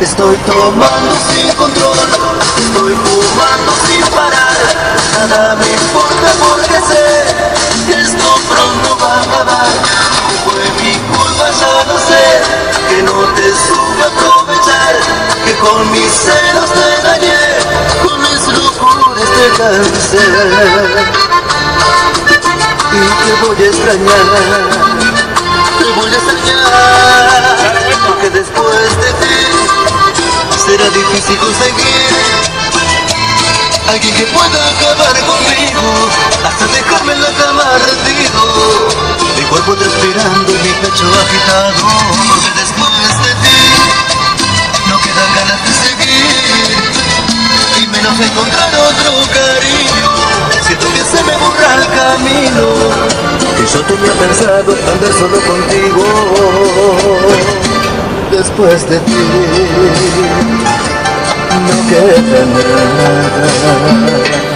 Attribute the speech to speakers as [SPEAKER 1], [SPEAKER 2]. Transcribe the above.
[SPEAKER 1] Estoy tomando sin control, estoy fumando sin parar. Nada me importa porque sé que esto pronto va a acabar. Fue mi culpa, ya no sé, que no te supe aprovechar. Que con mis celos te dañé, con mis locuras te cansé. Y te voy a extrañar, te voy a extrañar, difícil conseguir alguien que pueda acabar conmigo hasta dejarme en la cama rendido. Mi cuerpo transpirando y mi pecho agitado. Porque después de ti no quedan ganas de seguir. Y menos de encontrar otro cariño. Siento que se me borra el camino. Que yo tenía pensado andar solo contigo. Después de ti no queda nada